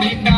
मेल